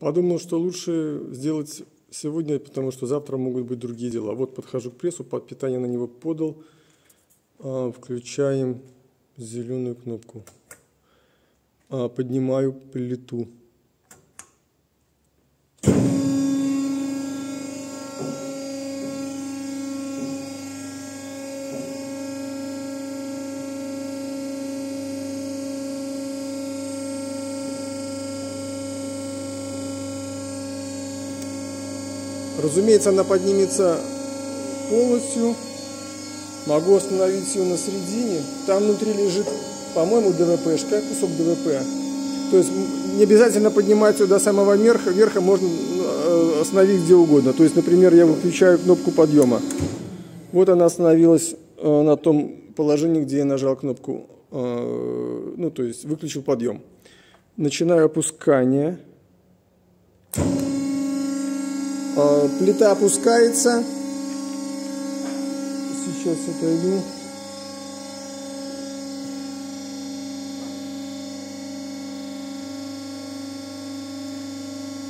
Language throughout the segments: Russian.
Подумал, что лучше сделать сегодня, потому что завтра могут быть другие дела. Вот подхожу к прессу, под питание на него подал. А, включаем зеленую кнопку. А, поднимаю плиту. Разумеется, она поднимется полностью. Могу остановить ее на середине. Там внутри лежит, по-моему, ДВПшка, кусок ДВП. То есть не обязательно поднимать ее до самого верха. Верха можно э, остановить где угодно. То есть, например, я выключаю кнопку подъема. Вот она остановилась э, на том положении, где я нажал кнопку, э, ну, то есть выключил подъем. Начинаю опускание. Плита опускается. Сейчас отойду.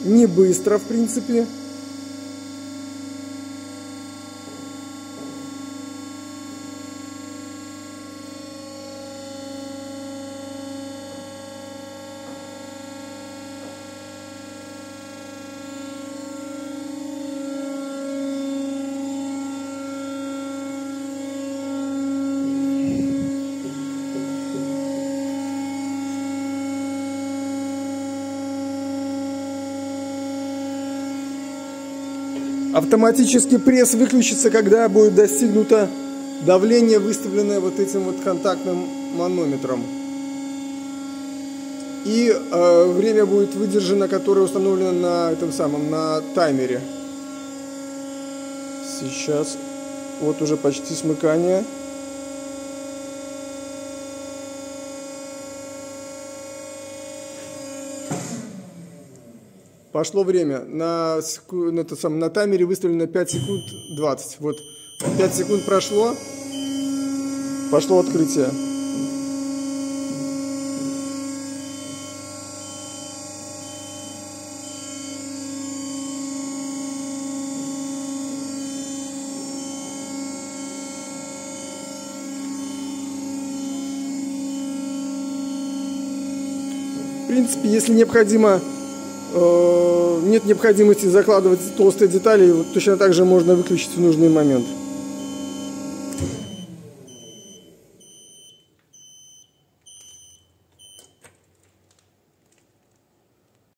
Не быстро, в принципе. Автоматический пресс выключится, когда будет достигнуто давление, выставленное вот этим вот контактным манометром. И э, время будет выдержано, которое установлено на этом самом, на таймере. Сейчас вот уже почти смыкание. Пошло время. На, на, это сам, на таймере выставлено 5 секунд 20. Вот 5 секунд прошло. Пошло открытие. В принципе, если необходимо нет необходимости закладывать толстые детали, точно так же можно выключить в нужный момент.